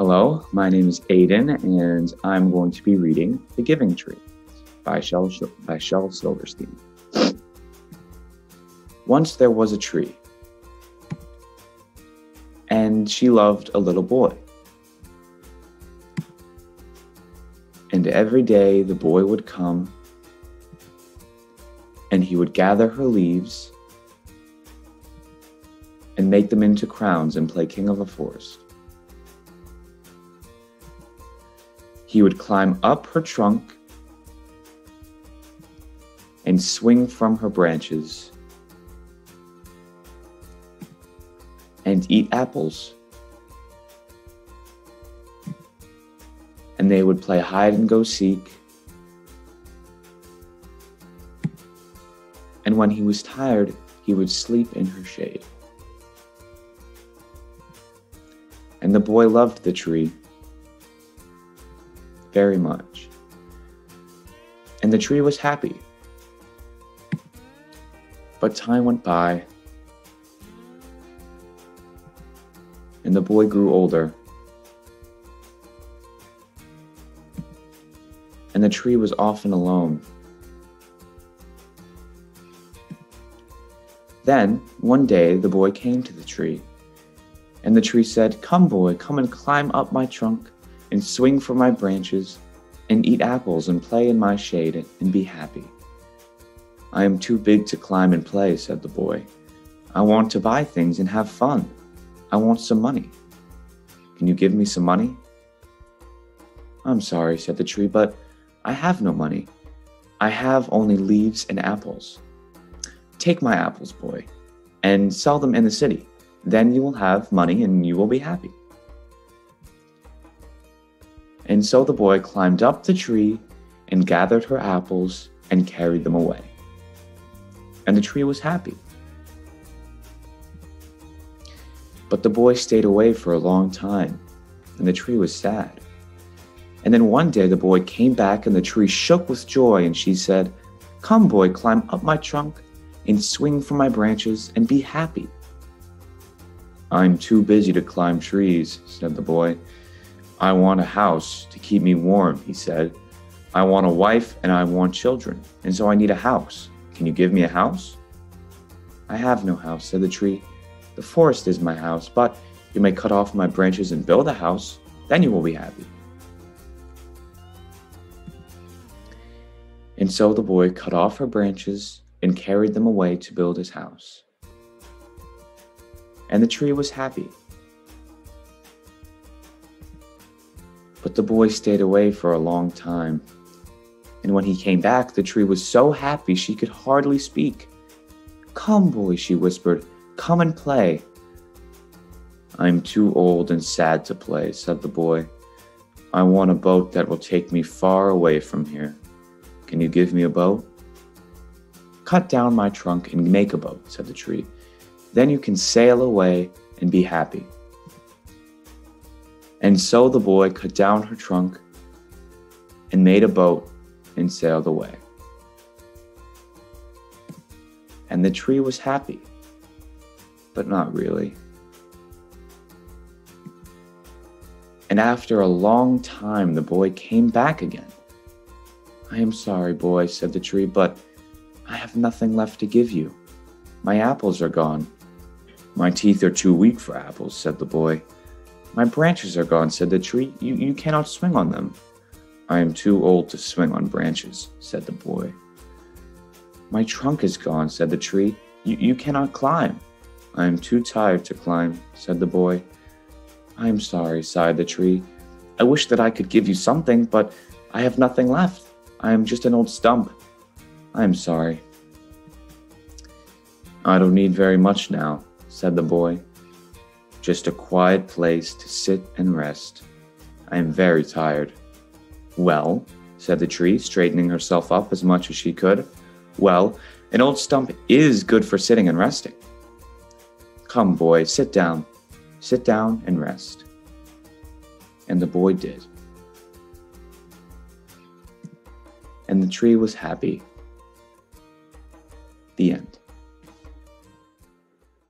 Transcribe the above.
Hello, my name is Aiden, and I'm going to be reading The Giving Tree by Shel, by Shel Silverstein. Once there was a tree, and she loved a little boy. And every day the boy would come, and he would gather her leaves and make them into crowns and play king of a forest. He would climb up her trunk and swing from her branches and eat apples. And they would play hide and go seek. And when he was tired, he would sleep in her shade. And the boy loved the tree very much. And the tree was happy. But time went by, and the boy grew older. And the tree was often alone. Then, one day, the boy came to the tree, and the tree said, Come, boy, come and climb up my trunk and swing from my branches, and eat apples and play in my shade and be happy. I am too big to climb and play, said the boy. I want to buy things and have fun. I want some money. Can you give me some money? I'm sorry, said the tree, but I have no money. I have only leaves and apples. Take my apples, boy, and sell them in the city. Then you will have money and you will be happy. And so the boy climbed up the tree and gathered her apples and carried them away. And the tree was happy. But the boy stayed away for a long time, and the tree was sad. And then one day the boy came back, and the tree shook with joy, and she said, Come, boy, climb up my trunk and swing from my branches and be happy. I'm too busy to climb trees, said the boy. I want a house to keep me warm, he said. I want a wife and I want children, and so I need a house. Can you give me a house? I have no house, said the tree. The forest is my house, but you may cut off my branches and build a house, then you will be happy. And so the boy cut off her branches and carried them away to build his house. And the tree was happy. But the boy stayed away for a long time. And when he came back, the tree was so happy she could hardly speak. Come, boy, she whispered, come and play. I'm too old and sad to play, said the boy. I want a boat that will take me far away from here. Can you give me a boat? Cut down my trunk and make a boat, said the tree. Then you can sail away and be happy. And so the boy cut down her trunk and made a boat and sailed away. And the tree was happy, but not really. And after a long time, the boy came back again. I am sorry, boy, said the tree, but I have nothing left to give you. My apples are gone. My teeth are too weak for apples, said the boy. My branches are gone, said the tree. You, you cannot swing on them. I am too old to swing on branches, said the boy. My trunk is gone, said the tree. You, you cannot climb. I am too tired to climb, said the boy. I am sorry, sighed the tree. I wish that I could give you something, but I have nothing left. I am just an old stump. I am sorry. I don't need very much now, said the boy just a quiet place to sit and rest. I am very tired. Well, said the tree, straightening herself up as much as she could. Well, an old stump is good for sitting and resting. Come, boy, sit down. Sit down and rest. And the boy did. And the tree was happy. The end.